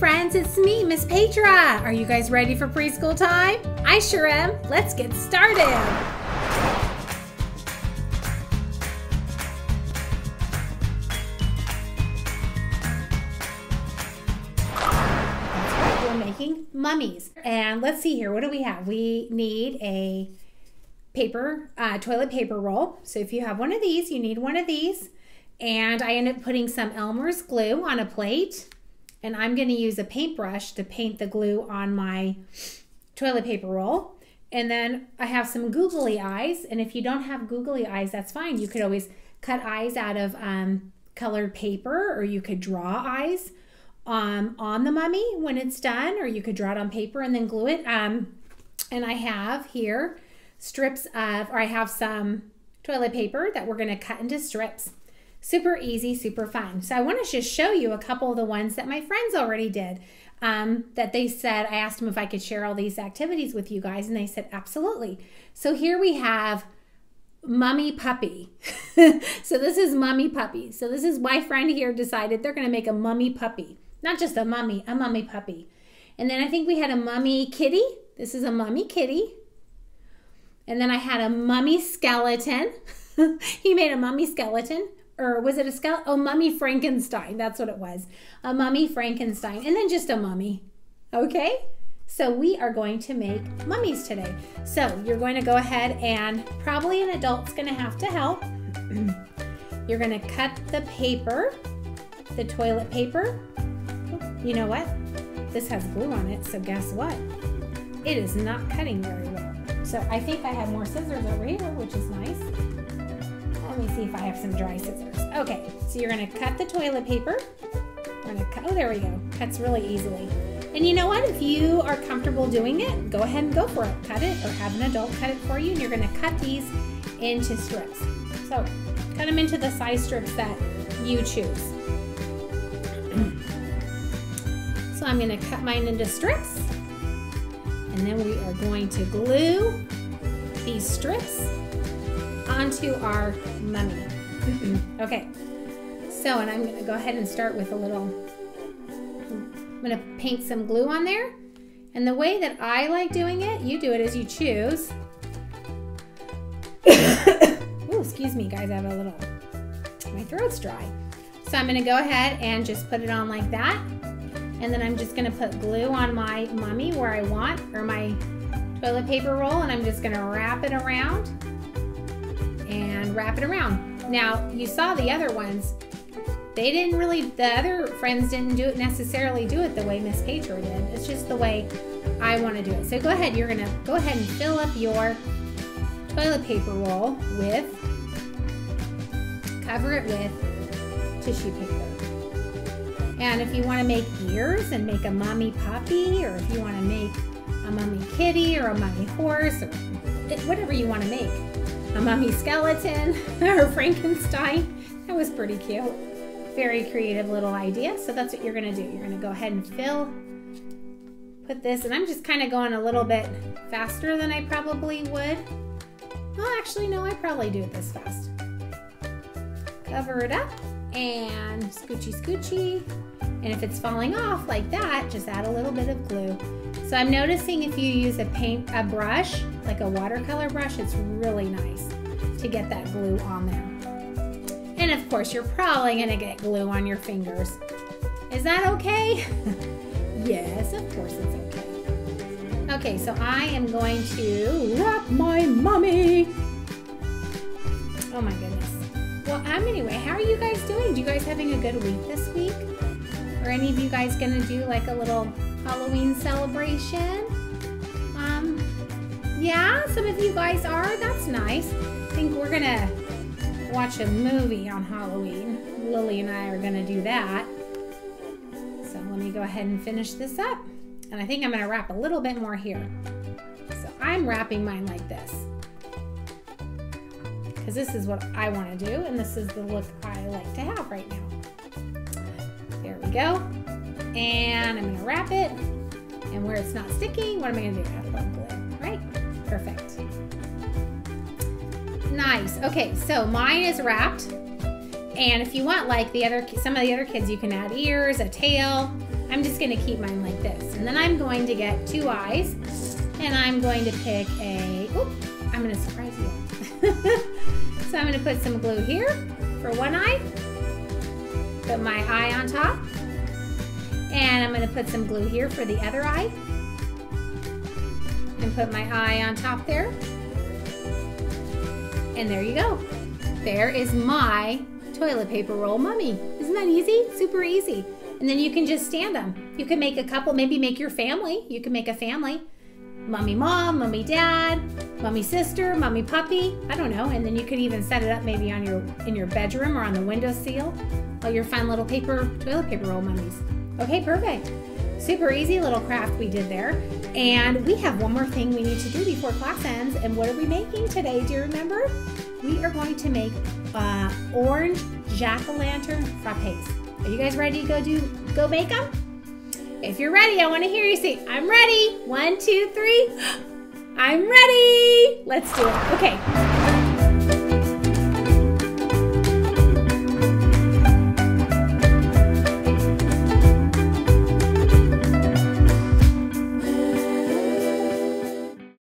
friends, it's me, Miss Petra. Are you guys ready for preschool time? I sure am. Let's get started. We're making mummies. And let's see here. What do we have? We need a paper, uh, toilet paper roll. So if you have one of these, you need one of these. And I ended up putting some Elmer's glue on a plate and I'm going to use a paintbrush to paint the glue on my toilet paper roll. And then I have some googly eyes, and if you don't have googly eyes, that's fine. You could always cut eyes out of um, colored paper, or you could draw eyes um, on the mummy when it's done, or you could draw it on paper and then glue it. Um, and I have here strips of, or I have some toilet paper that we're going to cut into strips. Super easy, super fun. So I want to just show you a couple of the ones that my friends already did. Um, that they said, I asked them if I could share all these activities with you guys, and they said, absolutely. So here we have Mummy Puppy. so this is Mummy Puppy. So this is my friend here decided they're going to make a Mummy Puppy. Not just a mummy, a Mummy Puppy. And then I think we had a Mummy Kitty. This is a Mummy Kitty. And then I had a Mummy Skeleton. he made a Mummy Skeleton or was it a skeleton? Oh, Mummy Frankenstein. That's what it was. A Mummy Frankenstein. And then just a mummy. Okay? So we are going to make mummies today. So you're going to go ahead and probably an adult's going to have to help. you're going to cut the paper, the toilet paper. You know what? This has glue on it, so guess what? It is not cutting very well. So I think I have more scissors over here, which is nice. Me see if I have some dry scissors. Okay, so you're gonna cut the toilet paper. We're gonna cut, oh, there we go. Cuts really easily. And you know what? If you are comfortable doing it, go ahead and go for it. Cut it or have an adult cut it for you. And you're gonna cut these into strips. So cut them into the size strips that you choose. so I'm gonna cut mine into strips. And then we are going to glue these strips onto our mummy. Mm-hmm. okay, so and I'm gonna go ahead and start with a little, I'm gonna paint some glue on there. And the way that I like doing it, you do it as you choose. oh, excuse me guys, I have a little, my throat's dry. So I'm gonna go ahead and just put it on like that. And then I'm just gonna put glue on my mummy where I want, or my toilet paper roll, and I'm just gonna wrap it around and wrap it around. Now, you saw the other ones. They didn't really, the other friends didn't do it necessarily do it the way Miss Petra did. It's just the way I want to do it. So go ahead, you're going to go ahead and fill up your toilet paper roll with, cover it with tissue paper. And if you want to make ears and make a mommy puppy, or if you want to make a mommy kitty or a mommy horse, or whatever you want to make, a mummy skeleton or Frankenstein. That was pretty cute. Very creative little idea. So that's what you're gonna do. You're gonna go ahead and fill, put this, and I'm just kind of going a little bit faster than I probably would. Well, actually, no, I probably do it this fast. Cover it up and scoochy scoochy. And if it's falling off like that, just add a little bit of glue. So I'm noticing if you use a paint, a brush, like a watercolor brush, it's really nice to get that glue on there. And of course, you're probably gonna get glue on your fingers. Is that okay? yes, of course it's okay. Okay, so I am going to wrap my mummy. Oh my goodness. Well, um, anyway, how are you guys doing? Do you guys having a good week this week? Are any of you guys gonna do like a little Halloween celebration. Um, yeah, some of you guys are. That's nice. I think we're gonna watch a movie on Halloween. Lily and I are gonna do that. So let me go ahead and finish this up. And I think I'm gonna wrap a little bit more here. So I'm wrapping mine like this. Because this is what I wanna do, and this is the look I like to have right now. Go and I'm gonna wrap it. And where it's not sticking, what am I gonna do? Add a little glue, right? Perfect. Nice. Okay, so mine is wrapped. And if you want, like the other, some of the other kids, you can add ears, a tail, I'm just gonna keep mine like this. And then I'm going to get two eyes and I'm going to pick a, oh, I'm gonna surprise you. so I'm gonna put some glue here for one eye, put my eye on top, and I'm gonna put some glue here for the other eye, and put my eye on top there. And there you go. There is my toilet paper roll mummy. Isn't that easy? Super easy. And then you can just stand them. You can make a couple, maybe make your family. You can make a family. Mummy mom, mummy dad, mummy sister, mummy puppy. I don't know. And then you could even set it up maybe on your in your bedroom or on the windowsill. All your fun little paper toilet paper roll mummies. Okay, perfect. Super easy little craft we did there. And we have one more thing we need to do before class ends. And what are we making today? Do you remember? We are going to make uh, orange jack-o'-lantern frappes. Are you guys ready to go do go make them? If you're ready, I want to hear you say, I'm ready. One, two, three. I'm ready. Let's do it. Okay.